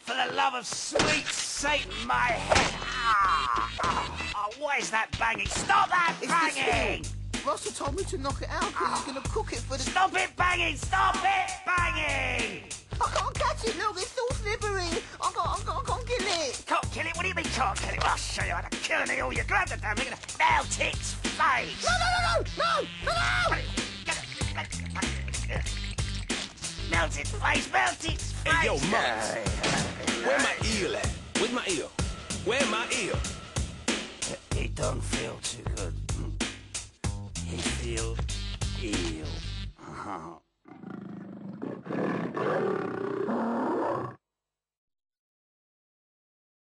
For the love of sweet Satan, my head! Ah, ah, ah, what is that banging? Stop that it's banging! Russel told me to knock it out because he's going to cook it for the... Stop it banging! Stop it banging! I can't catch it, look, it's all slippery. I can't, I can't, I can't kill it. Can't kill it? What do you mean can't kill it? Well, I'll show you how to kill it all. You grab the damn thing and melt its face. No, no, no, no, no, no, no! Melt its face, melt its face. Hey, yo, Max. Where my eel at? Where's my eel? Where my eel? It don't feel too good. Mm. He feel ill.